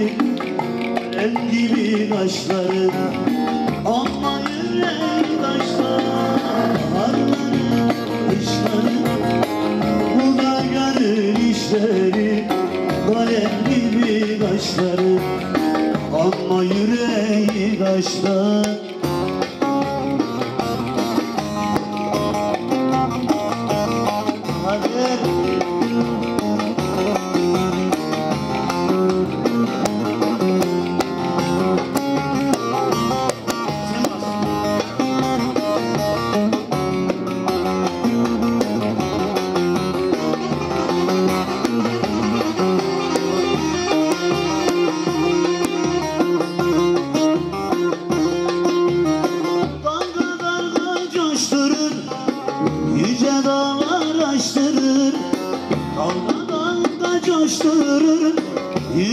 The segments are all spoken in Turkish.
işleri El gibi kaşları Ama yürek taşlar Baharların kışları bu da gönül işleri Kalem gibi kaşları Ama yüreği kaşlar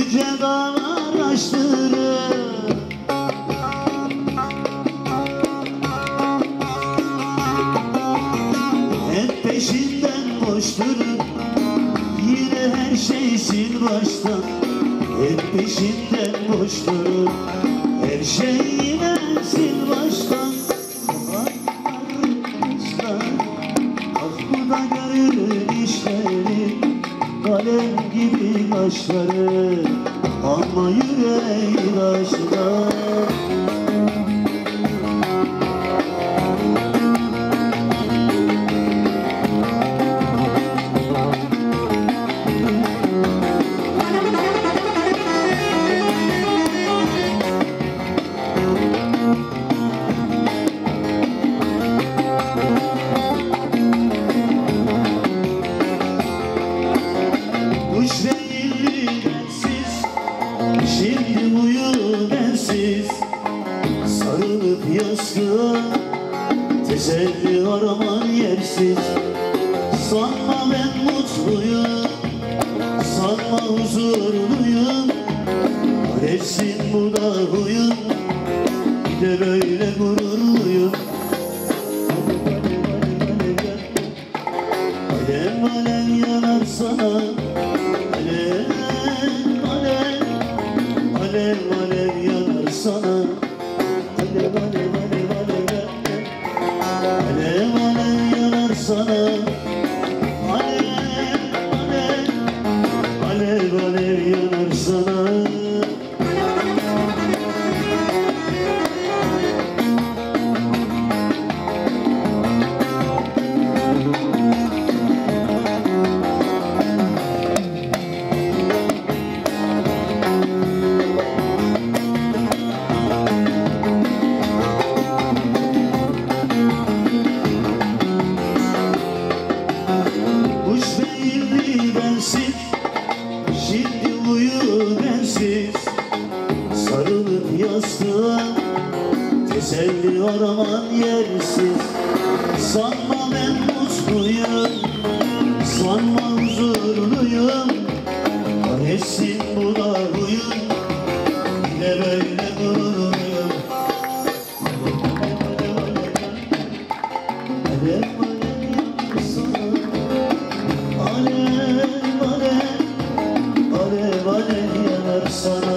Yüce dağlar açtırır. Hep peşinden koşturur Yine her şey sil baştan. Hep peşinden koşturur Her şey Ama yüreği taşlar Kahretsin bu da huyum Bir de böyle gururluyum Alev alev yanar sana. Alev alev Alev alev yanar sana. Alev alev alev alev Alev alev yanar sana Sanma ben mutluyum Sanma huzurluyum Kahretsin bu da huyum Yine böyle gururluyum Alev alev yandı sana Alev alev Alev alev yanar sana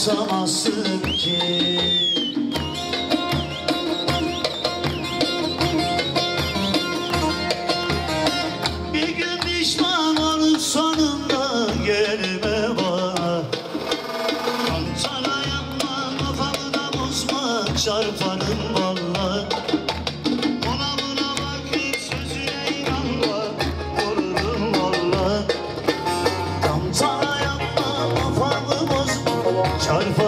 chama-se son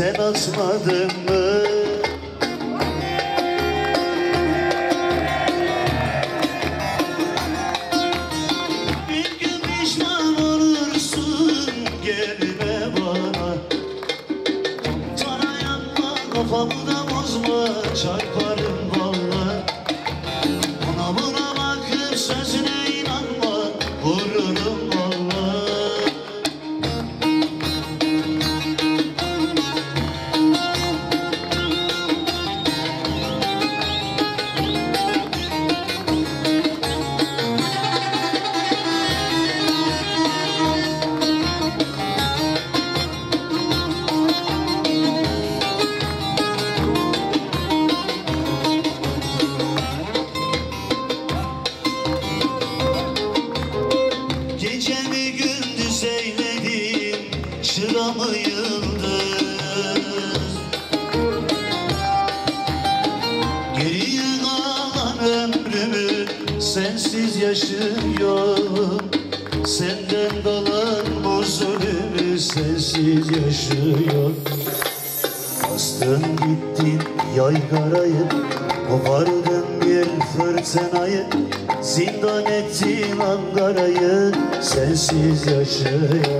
sen asmadın mı? Cehennem dalan bu zulümü sensiz yaşıyor. Bastın gittin yaygarayı Kopardın bir fırtınayı. Zindan ettin Ankara'yı Sensiz yaşıyor.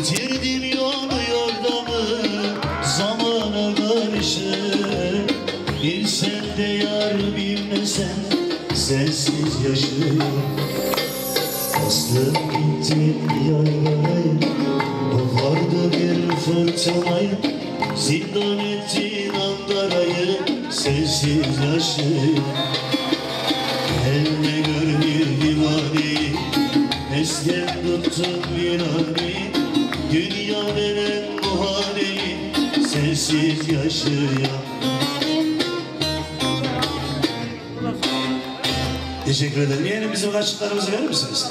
Yitirdim yolu yordamı zamana karşı. Bilsen de yar bilmesen sensiz yaşıyorum. Aslım gitti yaylayı Kopardı bir fırtınayı. Zindan ettin Ankara'yı sensiz yaşıyorum. Elde gör bir divaneyi Mesken tuttun viraneyi Dünya denen muhaneyi Sensiz yaşayan Teşekkür ederim. Yeğenim bizim kaçlıklarımızı verir misiniz?